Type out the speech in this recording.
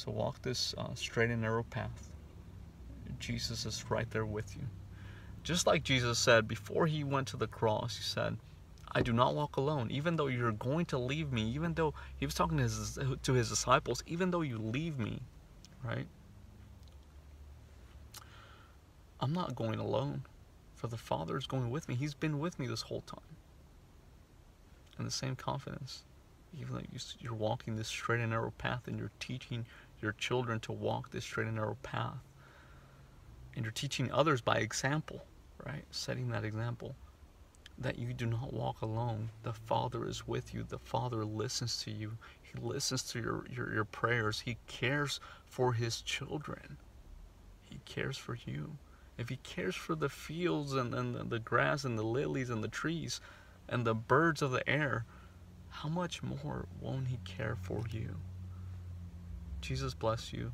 So walk this uh, straight and narrow path. Jesus is right there with you. Just like Jesus said before he went to the cross, he said, I do not walk alone. Even though you're going to leave me, even though he was talking to his, to his disciples, even though you leave me, right? I'm not going alone, for the Father is going with me. He's been with me this whole time. And the same confidence, even though you're walking this straight and narrow path and you're teaching your children to walk this straight and narrow path, and you're teaching others by example, right? Setting that example that you do not walk alone. The Father is with you. The Father listens to you. He listens to your, your, your prayers. He cares for His children. He cares for you. If He cares for the fields and, and the grass and the lilies and the trees and the birds of the air, how much more won't He care for you? Jesus bless you.